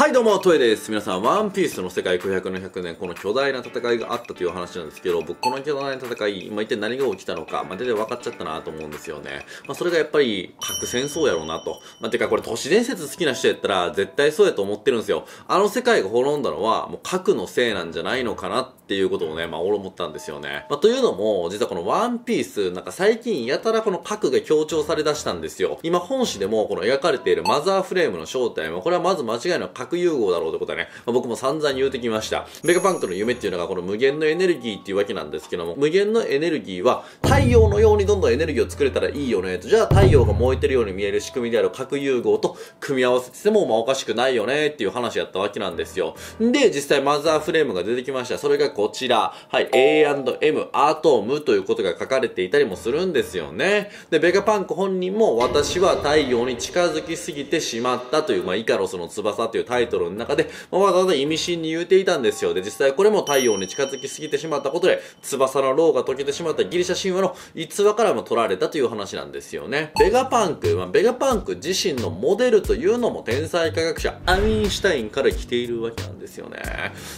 はいどうも、トエです。皆さん、ワンピースの世界900の100年、この巨大な戦いがあったという話なんですけど、僕、この巨大な戦い、今一体何が起きたのか、まあ、大体分かっちゃったなと思うんですよね。まあ、それがやっぱり、核戦争やろうなと。まあ、てか、これ、都市伝説好きな人やったら、絶対そうやと思ってるんですよ。あの世界が滅んだのは、もう核のせいなんじゃないのかなっていうことをね、まあ、俺思ったんですよね。まあ、というのも、実はこのワンピース、なんか最近やたらこの核が強調されだしたんですよ。今、本誌でも、この描かれているマザーフレームの正体も、これはまず間違いなく核融合だろうということはね、まあ、僕も散々言うてきました。メガパンクの夢っていうのがこの無限のエネルギーっていうわけなんですけども、無限のエネルギーは太陽のようにどんどんエネルギーを作れたらいいよねと、じゃあ太陽が燃えてるように見える仕組みである核融合と組み合わせてもまあおかしくないよねっていう話やったわけなんですよ。で、実際マザーフレームが出てきました。それがこちら。はい、A&M、アトムということが書かれていたりもするんですよね。で、ベガパンク本人も私は太陽に近づきすぎてしまったという、まあ、イカロスの翼というタイイトルの中で、まあ、わざわざ意味深に言うていたんですよ。で、実際これも太陽に近づきすぎてしまったことで、翼の蝋が溶けてしまったギリシャ神話の逸話からも取られたという話なんですよね。ベガパンク、まあ、ベガパンク自身のモデルというのも天才科学者、アインシュタインから来ているわけなんですよね。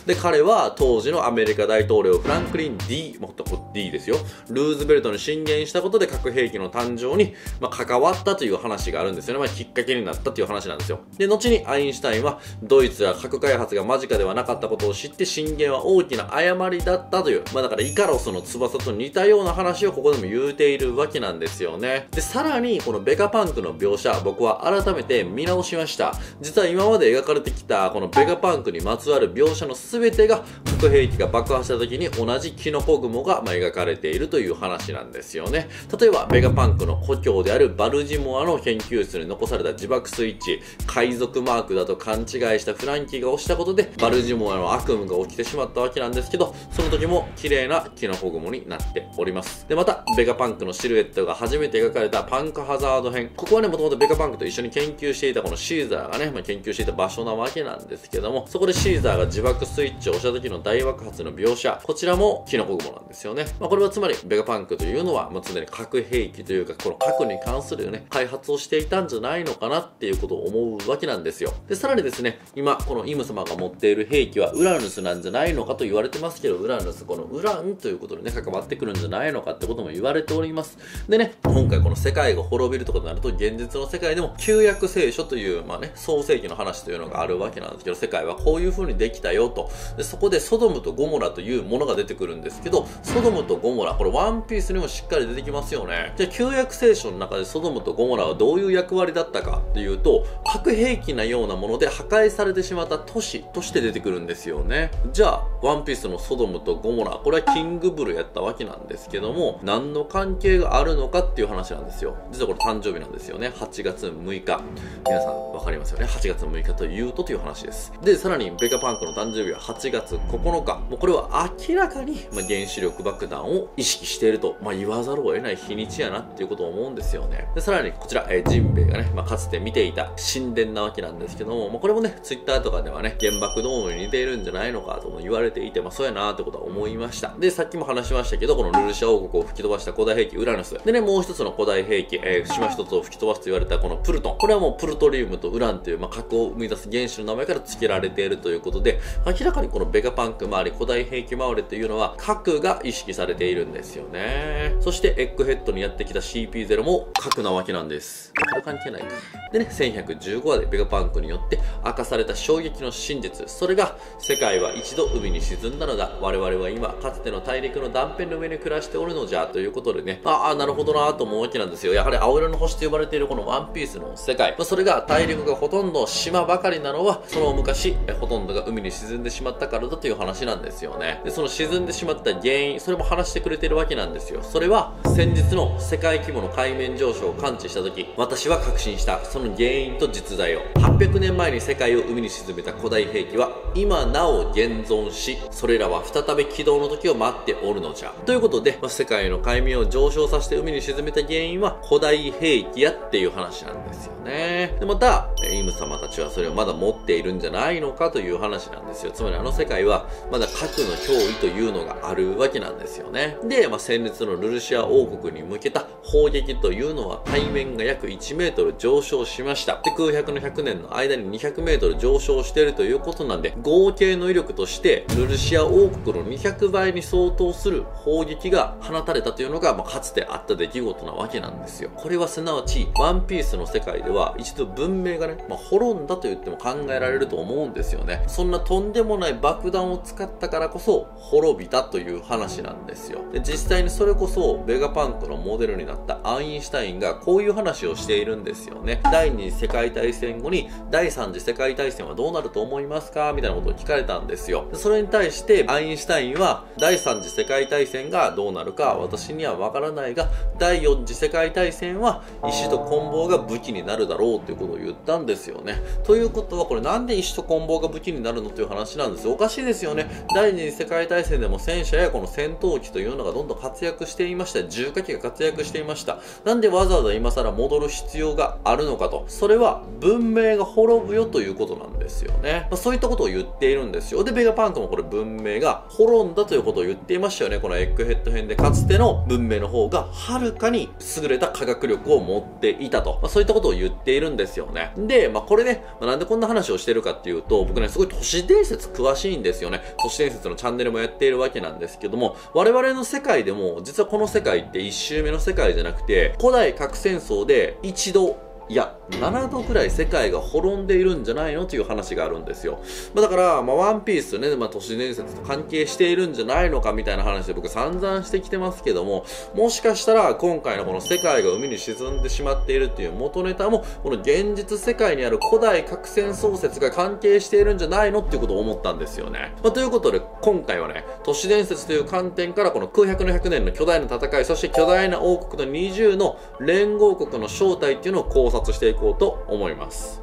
で、彼は当時のアメリカ大統領フランクリン D、もっとこ D ですよ。ルーズベルトに進言したことで核兵器の誕生に、まあ、関わったという話があるんですよね。まあ、きっかけになったという話なんですよ。で、後にアインシュタインは、ドイツや核開発が間近ではなかったことを知って進言は大きな誤りだったという、まあだからイカロスの翼と似たような話をここでも言うているわけなんですよね。で、さらにこのベガパンクの描写、僕は改めて見直しました。実は今まで描かれてきたこのベガパンクにまつわる描写の全てが核兵器が爆破した時に同じキノコ雲がま描かれているという話なんですよね。例えばベガパンクの故郷であるバルジモアの研究室に残された自爆スイッチ、海賊マークだと勘違いしたフランキーが押したことでバルジモアの悪夢が起きてしまったわけなんですけど、その時も綺麗なキノコ雲になっております。で、また、ベガパンクのシルエットが初めて描かれたパンクハザード編。ここはね、もともとベガパンクと一緒に研究していたこのシーザーがね、まあ、研究していた場所なわけなんですけども、そこでシーザーが自爆スイッチを押した時の大爆発の描写、こちらもキノコ雲なんですよね。まあ、これはつまり、ベガパンクというのは、まあ、常に核兵器というか、この核に関するね、開発をしていたんじゃないのかなっていうことを思うわけなんですよ。で、さらにですね、ね今、このイム様が持っている兵器はウラヌスなんじゃないのかと言われてますけど、ウラヌス、このウランということでね、関わってくるんじゃないのかってことも言われております。でね、今回この世界が滅びるとかになると、現実の世界でも旧約聖書という、まあね、創世記の話というのがあるわけなんですけど、世界はこういう風にできたよと。で、そこでソドムとゴモラというものが出てくるんですけど、ソドムとゴモラ、これワンピースにもしっかり出てきますよね。じゃあ、旧約聖書の中でソドムとゴモラはどういう役割だったかっていうと、核兵器なようなもので破壊されてしまった都市として出てくるんですよね。じゃあ、ワンピースのソドムとゴモラ、これはキングブルやったわけなんですけども、何の関係があるのかっていう話なんですよ。実はこれ誕生日なんですよね。8月6日。皆さんわかりますよね。8月6日というとという話です。で、さらにベガパンクの誕生日は8月9日。もうこれは明らかに、ま、原子力爆弾を意識していると、まあ、言わざるを得ない日にちやなっていうことを思うんですよね。で、さらにこちら、えー、ジンベエがね、まあ、かつて見ていた神殿なわけなんですけども、まあ、これもね、ツイッターとかではね、原爆ドームに似ているんじゃないのかとも言われていて、まあ、そうやなってことは思いました。で、さっきも話しましたけど、このルルシャ王国を吹き飛ばした古代兵器ウラヌス。でね、もう一つの古代兵器、えー、島一つを吹き飛ばすと言われたこのプルトン。これはもうプルトリウムとウランという、まあ、核を生み出す原子の名前から付けられているということで、明らかにこのベガパンク周り、古代兵器周りというのは、核が意識されているんですよね。そして、エッグヘッドにやってきた CP0 も核なわけなんです。これ関係ないか。でね、1115話でベガパンクによって明かされた衝撃の真実。それが、世界は一度海に沈んだのだ。我々は今、かつての大陸の断片の上に暮らしておるのじゃ。ということでね、ああ、なるほどなと思うわけなんですよ。やはり青色の星と呼ばれているこのワンピースの世界ま。それが大陸がほとんど島ばかりなのは、その昔、ほとんどが海に沈んでしまったからだという話なんですよね。で、その沈んでしまった原因、それも話してくれてるわけなんですよ。それは、先日の世界規模の海面上昇を感知した時、私は確信した、その原因と実在を。800年前に世界を海に沈めた古代兵器は、今なお現存し、それらは再び起動の時を待っておるのじゃ。ということで、まあ、世界の海面を上昇させて海に沈めた原因は、古代兵器やっていう話なんですよね。で、また、イム様たちはそれをまだ持っているんじゃないのかという話なんですよ。つまりあの世界は、まだ核の脅威というのがあるわけなんですよね。で、まあ、先日のルルシア王国に向けた砲撃というのは、海面が約1メートル上昇しました。で、空白の100年の間に200メ 000m 上昇しているということなんで、合計の威力として、ルルシア王国の200倍に相当する砲撃が放たれたというのが、まあ、かつてあった出来事なわけなんですよ。これはすなわち、ワンピースの世界では、一度文明がね、まあ、滅んだと言っても考えられると思うんですよね。そんなとんでもない爆弾を使ったからこそ、滅びたという話なんですよ。で、実際にそれこそ、ベガパンクのモデルになったアインシュタインがこういう話をしているんですよね。第二次世界大戦後に、第三次世界大戦はどうなると思いますか？みたいなことを聞かれたんですよ。それに対して、アインシュタインは、第三次世界大戦がどうなるか私にはわからないが、第四次世界大戦は石と棍棒が武器になるだろうということを言ったんですよね。ということは、これなんで石と棍棒が武器になるのという話なんです？よ。おかしいですよね。第二次世界大戦でも戦車やこの戦闘機というのがどんどん活躍していました。重火器が活躍していました。なんでわざわざ今更戻る必要があるのかと。それは文明が滅ぶよということなんですよね。まあ、そういったことを言っているんですよ。で、ベガパンクもこれ文明が滅んだということを言っていましたよね。このエッグヘッド編でかつての文明の方がはるかに優れた科学力を持っていたと。まあ、そういったことを言っているんですよね。で、まあ、これね、まあ、なんでこんな話をしてるかっていうと、僕ね、すごい都市伝説詳しいんですよね。都市伝説のチャンネルもやっているわけなんですけども、我々の世界でも、実はこの世界って一周目の世界じゃなくて、古代核戦争で一度いや、7度くらい世界が滅んでいるんじゃないの？という話があるんですよ。まあ、だから、まあ、ワンピースね、まあ、都市伝説と関係しているんじゃないのかみたいな話で僕散々してきてますけども、もしかしたら今回のこの世界が海に沈んでしまっているっていう元ネタも、この現実世界にある古代核戦創設が関係しているんじゃないのっていうことを思ったんですよね。まあ、ということで、今回はね、都市伝説という観点からこの空白の100年の巨大な戦い、そして巨大な王国の20の連合国の正体っていうのを考察していくこうと思います。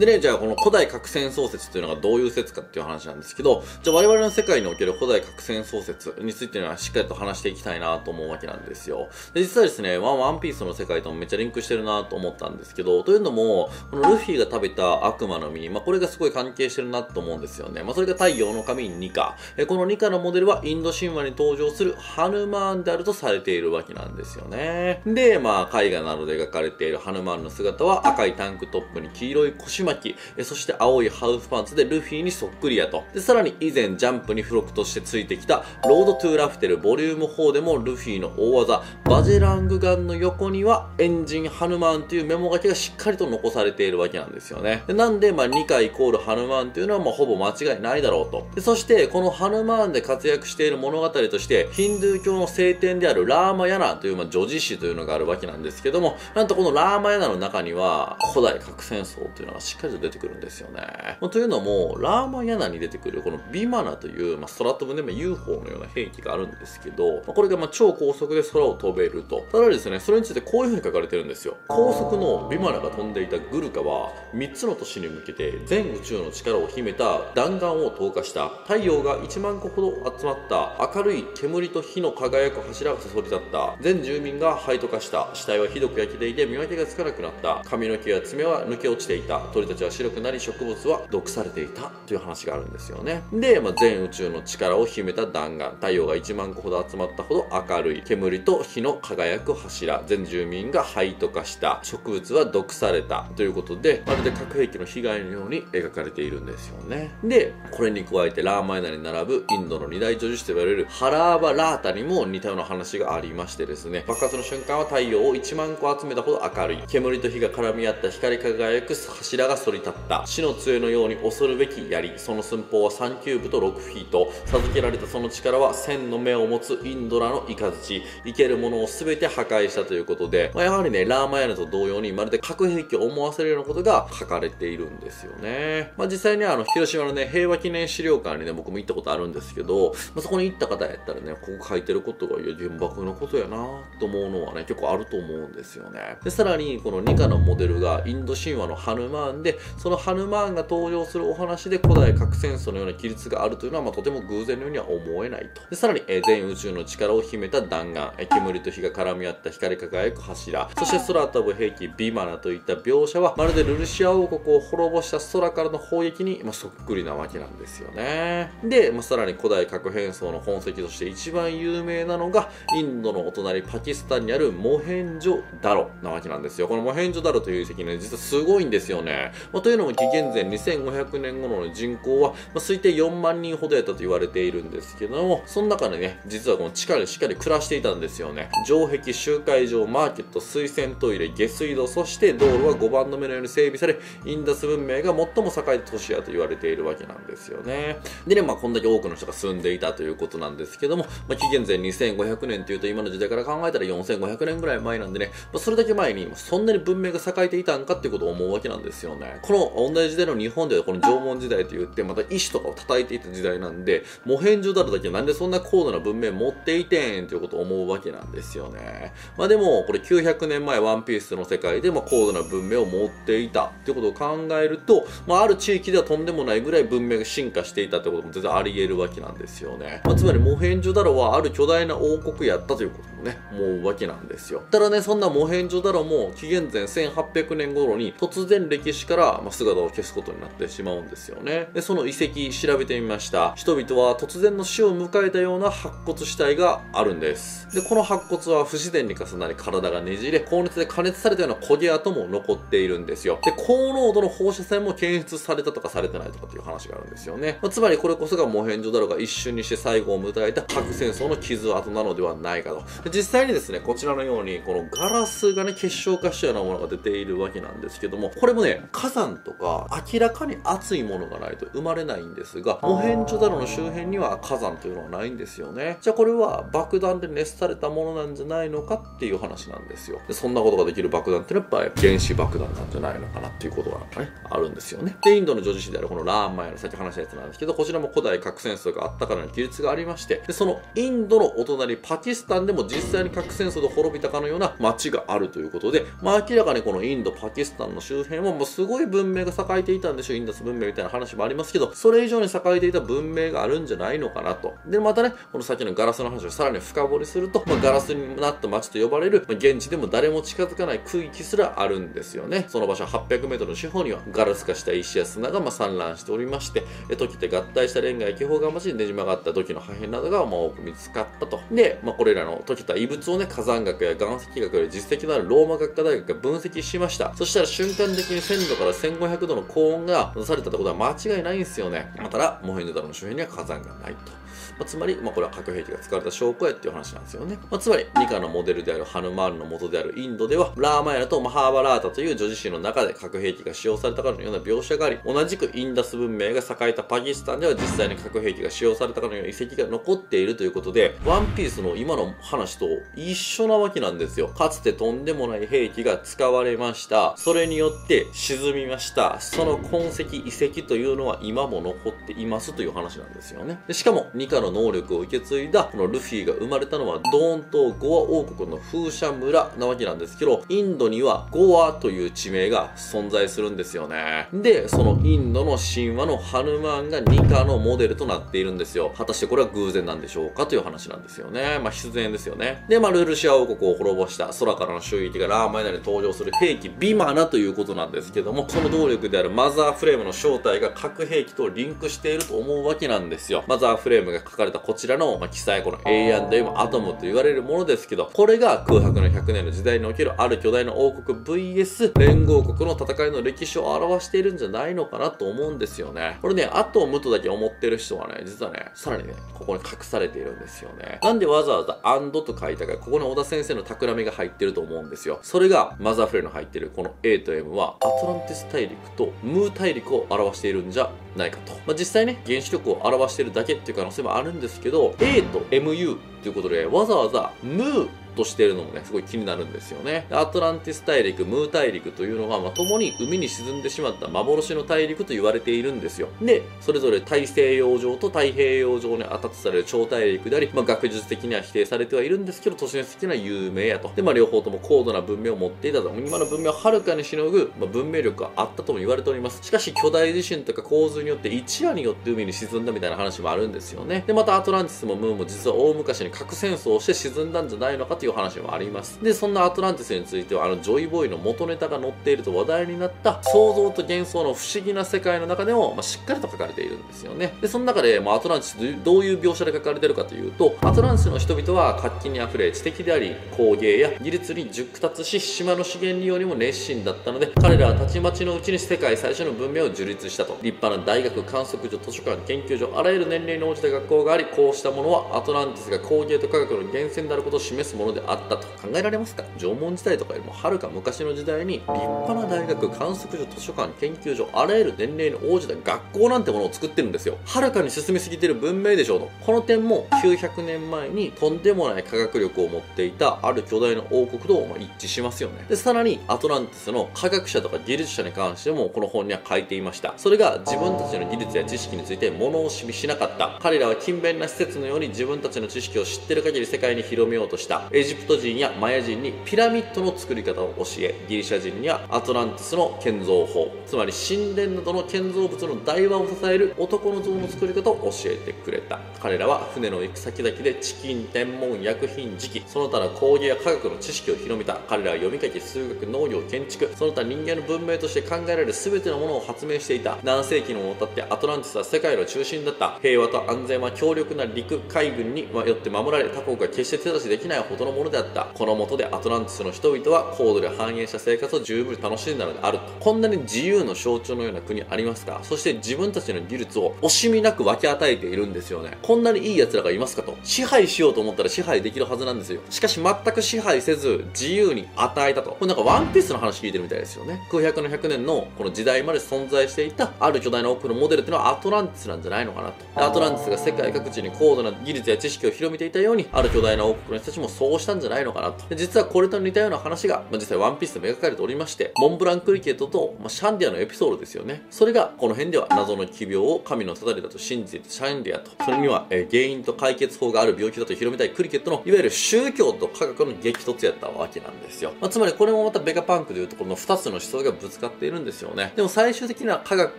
でね、じゃあこの古代核戦創設というのがどういう説かっていう話なんですけど、じゃあ我々の世界における古代核戦創設についてはしっかりと話していきたいなと思うわけなんですよ。で、実はですね、ワンワンピースの世界ともめっちゃリンクしてるなと思ったんですけど、というのも、このルフィが食べた悪魔の実、まあこれがすごい関係してるなと思うんですよね。まあそれが太陽の神ニカ。えこのニカのモデルはインド神話に登場するハヌマーンであるとされているわけなんですよね。で、まあ絵画などで描かれているハヌマーンの姿は赤いタンクトップに黄色い腰巻き、そして青いハウスパンツでルフィにそっくりやと。で、さらに以前ジャンプに付録としてついてきたロードトゥーラフテルボリューム4でもルフィの大技バジェラングガンの横にはエンジンハヌマンというメモ書きがしっかりと残されているわけなんですよね。でなんで、まあ、2回イコールハヌマンというのはまあほぼ間違いないだろうと。でそしてこのハヌマーンで活躍している物語としてヒンドゥー教の聖典であるラーマヤナというまあ女児誌というのがあるわけなんですけどもなんとこのラーマヤナの中には古代核戦争というのがしっかりと出てくるんですよね。まあ、というのも、ラーマヤナに出てくるこのビマナという、まあ、空飛ぶね、まあ、UFO のような兵器があるんですけど、まあ、これがまあ超高速で空を飛べると。ただですね、それについてこういう風に書かれてるんですよ。高速のビマナが飛んでいたグルカは、3つの都市に向けて全宇宙の力を秘めた弾丸を投下した。太陽が1万個ほど集まった明るい煙と火の輝く柱がそそり立った。全住民が灰と化した。死体はひどく焼けていて見分けがつかなくなった。髪の毛や爪は抜け落ちていた。と鳥たちは白くなり植物は毒されていたという話があるんですよね。で、まあ、全宇宙の力を秘めた弾丸。太陽が1万個ほど集まったほど明るい。煙と火の輝く柱。全住民が灰と化した。植物は毒された。ということで、まるで核兵器の被害のように描かれているんですよね。で、これに加えてラーマイナに並ぶインドの二大女子と呼ばれるハラーバ・ラータにも似たような話がありましてですね、爆発の瞬間は太陽を1万個集めたほど明るい。煙と火が絡み合った光り輝く柱がが反り立った。死の杖のように恐るべき槍。その寸法は3キューブと6フィート。授けられたその力は千の目を持つインドラの雷。生けるものを全て破壊したということで、まあ、やはりねラーマヤナと同様にまるで核兵器を思わせるようなことが書かれているんですよね、まあ、実際にあの広島のね平和記念資料館にね僕も行ったことあるんですけど、まあ、そこに行った方やったらねここ書いてることがいや原爆のことやなと思うのはね結構あると思うんですよね。でさらにこのニカのモデルがインド神話のハヌマーンでそのハヌマーンが登場するお話で古代核戦争のような記述があるというのは、まあ、とても偶然のようには思えないと。でさらに、えー、全宇宙の力を秘めた弾丸、え、煙と火が絡み合った光り輝く柱。そして空飛ぶ兵器ビマナといった描写はまるでルルシア王国を滅ぼした空からの砲撃に、まあ、そっくりなわけなんですよね。で、まあ、さらに古代核変装の本跡として一番有名なのがインドのお隣パキスタンにあるモヘンジョダロなわけなんですよ。このモヘンジョダロという遺跡ね実はすごいんですよね、まあ、というのも紀元前2500年頃の人口は、まあ、推定4万人ほどやったと言われているんですけどもその中でね実はこの地下にしっかり暮らしていたんですよね。城壁集会場マーケット水洗トイレ下水道そして道路は5番の目のように整備されインダス文明が最も栄えた都市やと言われているわけなんですよね。でねまあこんだけ多くの人が住んでいたということなんですけども、まあ、紀元前2500年というと今の時代から考えたら4500年ぐらい前なんでね、まあ、それだけ前にそんなに文明が栄えていたんかっていうことを思うわけなんですよね。この同じ時代の日本ではこの縄文時代といってまた石とかを叩いていた時代なんでモヘンジョダロだけなんでそんな高度な文明持っていてんということを思うわけなんですよね。まあでもこれ900年前ワンピースの世界でも高度な文明を持っていたっていうことを考えると、まあ、ある地域ではとんでもないぐらい文明が進化していたってことも全然あり得るわけなんですよね、まあ、つまりモヘンジョダロはある巨大な王国やったということもね思うわけなんですよ。ただねそんなモヘンジョダロも紀元前1800年頃に突然歴史から、ま姿を消すことになってしまうんですよね。でその遺跡調べてみました。人々は突然の死を迎えたような白骨死体があるんです。でこの白骨は不自然に重なり体がねじれ高熱で加熱されたような焦げ跡も残っているんですよ。で高濃度の放射線も検出されたとかされてないとかっていう話があるんですよね、まあ、つまりこれこそがモヘンジョダロが一瞬にして最後を迎えた核戦争の傷跡なのではないかと。実際にですねこちらのようにこのガラスがね結晶化したようなものが出ているわけなんですけどもこれもね火山とか明らかに熱いものがないと生まれないんですがモヘンジョダロの周辺には火山というのはないんですよね。じゃあこれは爆弾で熱されたものなんじゃないのかっていう話なんですよ。でそんなことができる爆弾ってのはやっぱり原子爆弾なんじゃないのかなっていうことがねあるんですよね。でインドの女子誌であるこのラーマヤのさっき話したやつなんですけどこちらも古代核戦争があったからの記述がありましてでそのインドのお隣パキスタンでも実際に核戦争で滅びたかのような街があるということでまあ明らかにこのインドパキスタンの周辺はもうすごいごい文明が栄えていたんでしょインダス文明みたいな話もありますけどそれ以上に栄えていた文明があるんじゃないのかなと。でまたねこのさっきのガラスの話をさらに深掘りすると、まあ、ガラスになった街と呼ばれる、まあ、現地でも誰も近づかない区域すらあるんですよね。その場所 800m の四方にはガラス化した石や砂がま散乱しておりまして時って合体したレンガや気泡が町にねじ曲がった時の破片などがま多く見つかったと。で、まあ、これらの溶けた異物をね火山学や岩石学より実績のあるローマ学科大学が分析しました。そしたら瞬間的に1000度から1500度の高温が出されたってことは間違いないんですよね。だからモヘンジョダロの周辺には火山がないと。まあ、つまり、まあ、これは核兵器が使われた証拠やっていう話なんですよね。まあ、つまり、理科のモデルであるハヌマールの元であるインドでは、ラーマヤラとマハーバラータという女子誌の中で核兵器が使用されたかのような描写があり、同じくインダス文明が栄えたパキスタンでは実際に核兵器が使用されたかのような遺跡が残っているということで、ワンピースの今の話と一緒なわけなんですよ。かつてとんでもない兵器が使われました。それによって沈みました。その痕跡、遺跡というのは今も残っていますという話なんですよね。でしかも、ニカの能力を受け継いだこのルフィが生まれたのはドーン島ゴア王国の風車村なわけなんですけどインドにはゴアという地名が存在するんですよね。でそのインドの神話のハヌマーンがニカのモデルとなっているんですよ。果たしてこれは偶然なんでしょうかという話なんですよね。まあ必然ですよね。でまあルールシア王国を滅ぼした空からの襲撃がラーマイナに登場する兵器ビマナということなんですけどもその動力であるマザーフレームの正体が核兵器とリンクしていると思うわけなんですよ。マザーフレームがかれたこちらの、まあ、記載、この A&M アトムと言われるものですけど、これが空白の100年の時代におけるある巨大な王国 VS 連合国の戦いの歴史を表しているんじゃないのかなと思うんですよね。これね、アトムとだけ思ってる人はね、実はね、さらにね、ここに隠されているんですよね。なんでわざわざアンドと書いたか、ここに小田先生の企みが入ってると思うんですよ。それがマザーフレの入ってるこの A と M はアトランティス大陸とムー大陸を表しているんじゃないかと。まあ、実際ね、原子力を表してるだけっていう可能性もあるんですけど、A と MU っていうことで、わざわざムーとしているのもね、すごい気になるんですよね。アトランティス大陸、ムー大陸というのは、まあ、共に海に沈んでしまった幻の大陸と言われているんですよ。で、それぞれ大西洋上と太平洋上に当たってされる超大陸であり、まあ、学術的には否定されてはいるんですけど、都市伝説的には有名やと。で、まあ、両方とも高度な文明を持っていたと。今の文明をはるかにしのぐ、まあ、文明力があったとも言われております。しかし、巨大地震とか洪水によって一夜によって海に沈んだみたいな話もあるんですよね。で、またアトランティスもムーも実は大昔に核戦争をして沈んだんじゃないのかという話もあります。で、そんなアトランティスについては、あの、ジョイボーイの元ネタが載っていると話題になった想像と幻想の不思議な世界の中でも、まあ、しっかりと書かれているんですよね。で、その中で、まあ、アトランティスどういう描写で書かれてるかというと、アトランティスの人々は活気に溢れ知的であり、工芸や技術に熟達し、島の資源利用にも熱心だったので、彼らはたちまちのうちに世界最初の文明を樹立したと。立派な大学、観測所、図書館、研究所、あらゆる年齢に応じた学校があり、こうしたものはアトランティスが工芸と科学の源泉であることを示すものであったと考えられますか？縄文時代とかよりもはるか昔の時代に立派な大学、観測所、図書館、研究所、あらゆる年齢に応じた学校なんてものを作ってるんですよ。はるかに進みすぎてる文明でしょうと。この点も900年前にとんでもない科学力を持っていたある巨大な王国と一致しますよね。で、さらにアトランティスの科学者とか技術者に関してもこの本には書いていました。それが自分たちの技術や知識について物惜しみしなかった。彼らは勤勉な施設のように自分たちの知識を知ってる限り世界に広めようとした。エジプト人やマヤ人にピラミッドの作り方を教え、ギリシャ人にはアトランティスの建造法、つまり神殿などの建造物の台湾を支える男の像の作り方を教えてくれた。彼らは船の行く先々で地金、天文、薬品、時期、その他の工芸や科学の知識を広めた。彼らは読み書き、数学、農業、建築、その他人間の文明として考えられる全てのものを発明していた。何世紀にもわたってアトランティスは世界の中心だった。平和と安全は強力な陸海軍によって守られ、他国が決して手出しできないほどのものであった。この下でアトランティスの人々は高度で繁栄した生活を十分楽しんだのであると。こんなに自由の象徴のような国ありますか？そして自分たちの技術を惜しみなく分け与えているんですよね。こんなにいい奴らがいますかと。支配しようと思ったら支配できるはずなんですよ。しかし全く支配せず自由に与えたと。これなんかワンピースの話聞いてるみたいですよね。空白の100年のこの時代まで存在していたある巨大な奥のモデルっていうのはアトランティスなんじゃないのかなと。アトランティスが世界各地に高度な技術や知識を広めていたように、ある巨大な王国の人たちもそうしたんじゃないのかなと。実はこれと似たような話が、まあ、実際ワンピースで描かれておりまして、モンブランクリケットと、まあ、シャンディアのエピソードですよね。それがこの辺では謎の奇病を神のたりだと信じていたシャンディアと、それには、えー、原因と解決法がある病気だと広めたいクリケットの、いわゆる宗教と科学の激突やったわけなんですよ。まあ、つまりこれもまたベガパンクでいうとこの2つの思想がぶつかっているんですよね。でも最終的には科学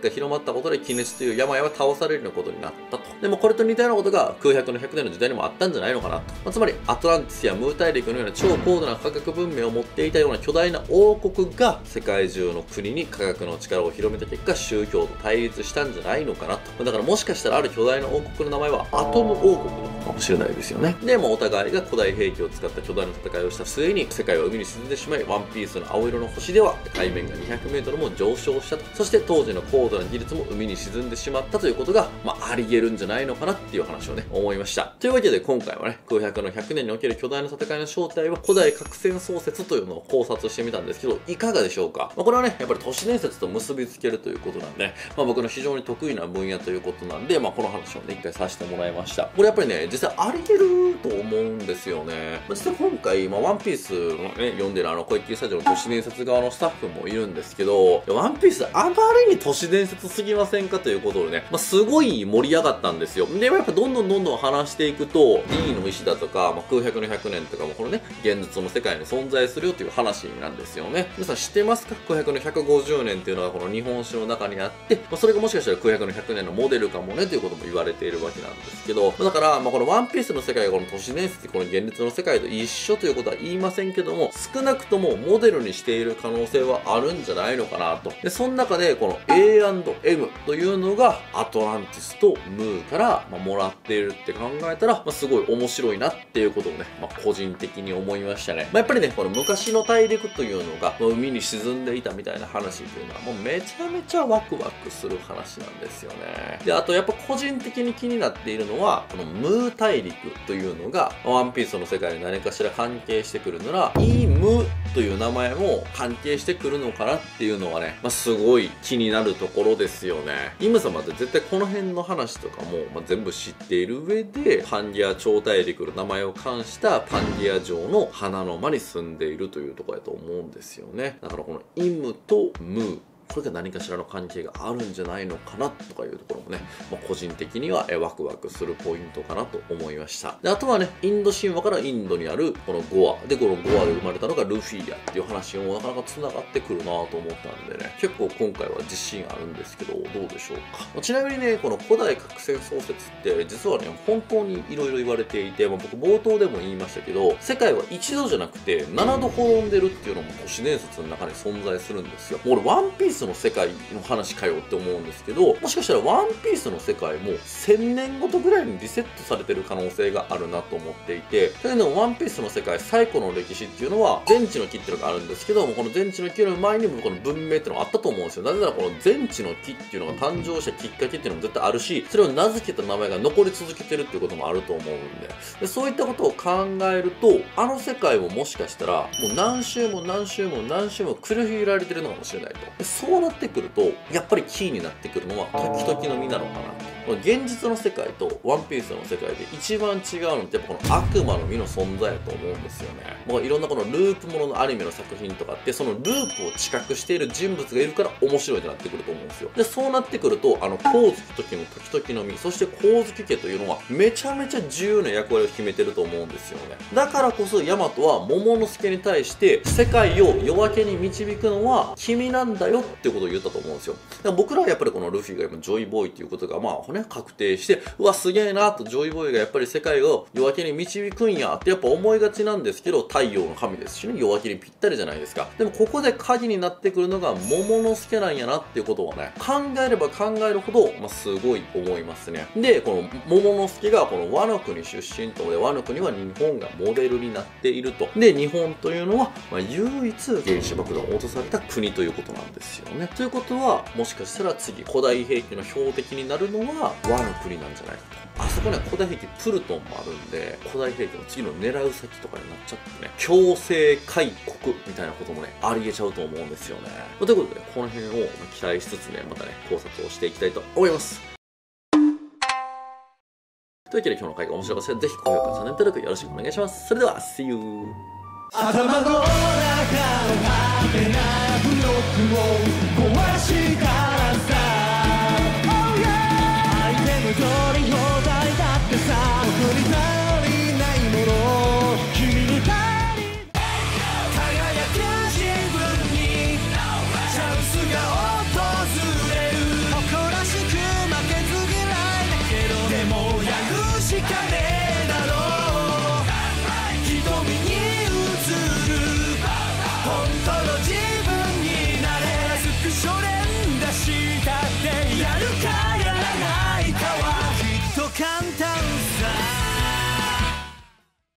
が広まったことで鬼熱という病は倒されるようなことになったと。でもこれと似たようなことが空白の100年の時代にもあったんじゃないのかなと。まあ、つまりアトランティスやムー大陸のような超高度な科学文明を持っていたような巨大な王国が世界中の国に科学の力を広めた結果宗教と対立したんじゃないのかなと。だからもしかしたらある巨大な王国の名前はアトム王国のかもしれないですよね。で、もお互いが古代兵器を使った巨大な戦いをした末に世界は海に沈んでしまい、ワンピースの青色の星では海面が200メートルも上昇したと。そして当時の高度な技術も海に沈んでしまったということが、まあ、あり得るんじゃないのかなっていう話をね、思いました。というわけで今回はね、空白の100年における巨大な戦いの正体は古代核戦創設というのを考察してみたんですけど、いかがでしょうか、まあ、これはね、やっぱり都市伝説と結びつけるということなんで、まあ、僕の非常に得意な分野ということなんで、まあ、この話をね、一回させてもらいました。これやっぱりね、実際あり得ると思うんですよね。まあ、実際今回、まあ、ワンピースのね、読んでるあの、小池スタジオの都市伝説側のスタッフもいるんですけど、ワンピースあまりに都市伝説すぎませんかということでね、まあ、すごい盛り上がったんですよ。で、やっぱどんどんどんどん話していくと、D の石だとか、まあ、空白の100年とかもこのね、現実の世界に存在するよという話なんですよね。皆さん知ってますか？空白の150年っていうのがこの日本史の中にあって、まあ、それがもしかしたら空白の100年のモデルかもねということも言われているわけなんですけど、だから、まあ、このワンピースの世界がこの都市伝説この現実の世界と一緒ということは言いませんけども、少なくともモデルにしている可能性はあるんじゃないのかなと。で、その中でこの A&M というのがアトランティスとムーから、まもらっているって考えたら、まあ、すごい面白いなっていうことをね、まあ、個人的に思いましたね。まあ、やっぱりね、この昔の大陸というのが、ま海に沈んでいたみたいな話っていうのは、もうめちゃめちゃワクワクする話なんですよね。で、あとやっぱ個人的に気になっているのは、このムー大陸というのが、ワンピースの世界に何かしら関係してくるなら、イムという名前も関係してくるのかなっていうのはね、まあ、すごい気になるところですよね。イム様って絶対この辺の話とかも、まあ、全部知っている上で、パンディア超大陸の名前を冠したパンディア城の花の間に住んでいるというところだと思うんですよね。だからこのイムとムー、これが何かしらの関係があるんじゃないのかなとかいうところもね、まあ、個人的にはワクワクするポイントかなと思いました。であとはねインド神話からインドにあるこのゴア。でこのゴアで生まれたのがルフィアっていう話もなかなか繋がってくるなと思ったんでね結構今回は自信あるんですけどどうでしょうか、まあ、ちなみにねこの古代核戦創設って実はね本当に色々言われていて、まあ、僕冒頭でも言いましたけど世界は一度じゃなくて7度滅んでるっていうのも都市伝説の中に存在するんですよ。俺ワンピースの世界の話かよって思うんですけどもしかしたらワンピースの世界も1000年ごとぐらいにリセットされてる可能性があるなと思っていてというのもワンピースの世界最古の歴史っていうのは全地の木っていうのがあるんですけどもこの全地の木の前にもこの文明っていうのがあったと思うんですよ。なぜならこの全地の木っていうのが誕生したきっかけっていうのも絶対あるしそれを名付けた名前が残り続けてるっていうこともあると思うんで。でそういったことを考えるとあの世界ももしかしたらもう何周も何周も何周も繰り広げられてるのかもしれないと。こうなってくるとやっぱりキーになってくるのは時々の実なのかなと現実の世界とワンピースの世界で一番違うのってやっぱこの悪魔の実の存在だと思うんですよね。もういろんなこのループもののアニメの作品とかってそのループを知覚している人物がいるから面白いってなってくると思うんですよ。でそうなってくるとあの光月時の時々の実そして光月家というのはめちゃめちゃ重要な役割を決めてると思うんですよね。だからこそヤマトは桃之助に対して世界を夜明けに導くのは君なんだよってことを言ったと思うんですよ。僕らはやっぱりこのルフィが今ジョイボーイっていうことがまあね確定してうわすげえなとジョイボーイがやっぱり世界を夜明けに導くんやってやっぱ思いがちなんですけど太陽の神ですしね夜明けにぴったりじゃないですか。でもここで鍵になってくるのが桃之助なんやなっていうことはね考えれば考えるほど、まあ、すごい思いますね。でこの桃之助がこの和の国出身とで和の国は日本がモデルになっていると。で日本というのは、まあ、唯一原子爆弾を落とされた国ということなんですよね。ということはもしかしたら次古代兵器の標的になるのは和の国なんじゃない？かとあそこには古代兵器プルトンもあるんで古代兵器の次の狙う先とかになっちゃってね強制開国みたいなこともねありえちゃうと思うんですよねまということでこの辺を期待しつつねまたね考察をしていきたいと思いますというわけで今日の回が面白かったらぜひ高評価、チャンネル登録よろしくお願いします。それでは、See you!